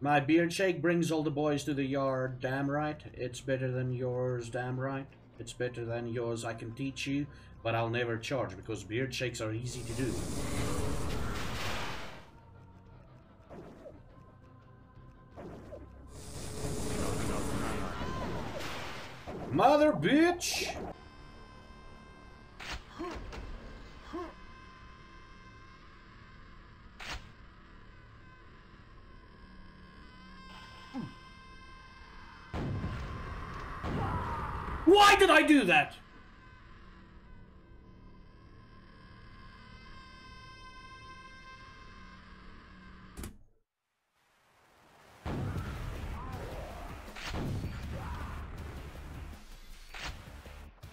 My beard shake brings all the boys to the yard, damn right. It's better than yours, damn right. It's better than yours, I can teach you, but I'll never charge because beard shakes are easy to do. Mother bitch! Why did I do that?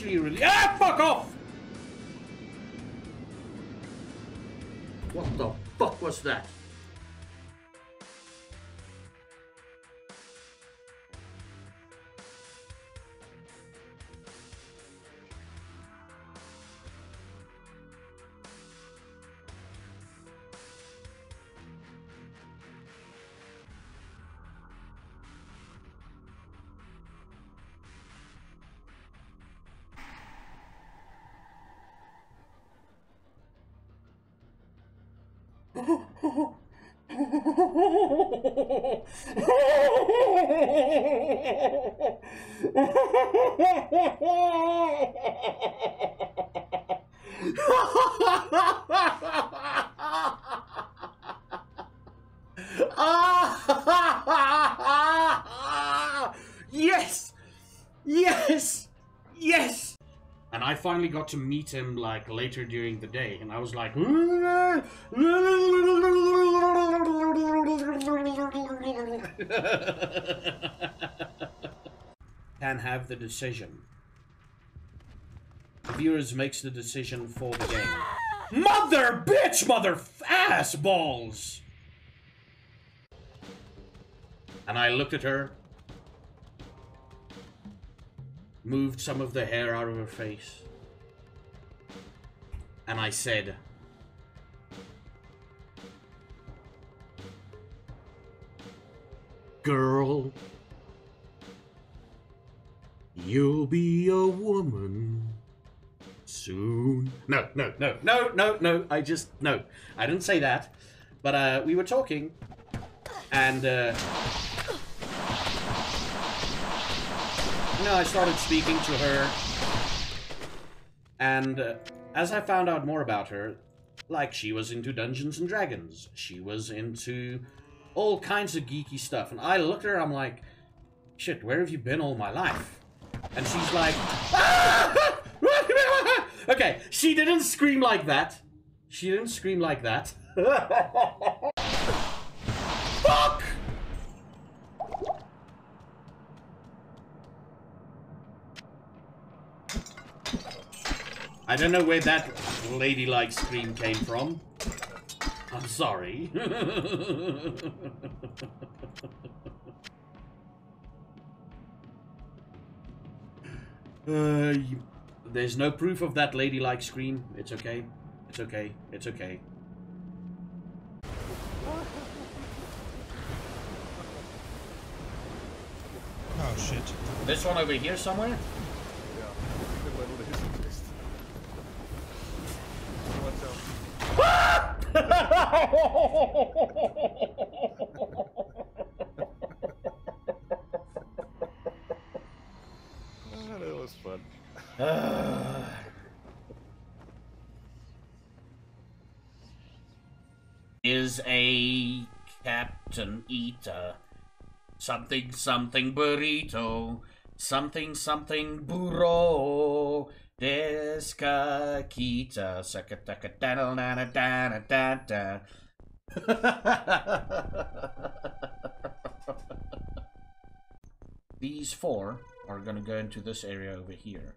Actually, really. Ah, fuck off! What the fuck was that? Yes! Yes! Yes! And I finally got to meet him like later during the day, and I was like, can have the decision. The viewers makes the decision for the game. Mother bitch, mother ass balls! And I looked at her, moved some of the hair out of her face, and I said, Girl, you'll be a woman soon. No, no, no, no, no, no. I just, no. I didn't say that. But uh, we were talking, and uh, know, I started speaking to her, and uh, as I found out more about her, like she was into Dungeons and Dragons, she was into all kinds of geeky stuff, and I looked at her, I'm like, shit, where have you been all my life? And she's like, ah! okay, she didn't scream like that. She didn't scream like that. Fuck! I don't know where that ladylike scream came from. I'm sorry. uh, you, there's no proof of that ladylike scream. It's okay. It's okay. It's okay. Oh shit. This one over here somewhere? That was fun. is a Captain Eater. Something something burrito. Something something burro. Dana. These four are gonna go into this area over here.